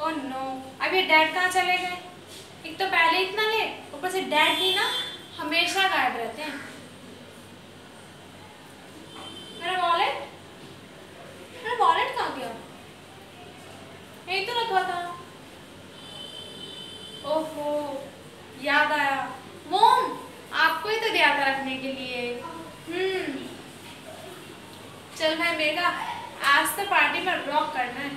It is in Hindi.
ओ नो अब ये डैड कहाँ चले गए? एक तो पहले इतना लेट ऊपर से डैड भी ना हमेशा गायब रहते हैं। मेरा वॉलेट मेरा वॉलेट कहाँ गया? यही तो रखा था। ओहो, याद आया। मोम, आपको ही तो दिया था रखने के लिए। हम्म। चल मेगा आज तो पार्टी पर ब्लॉक करना है।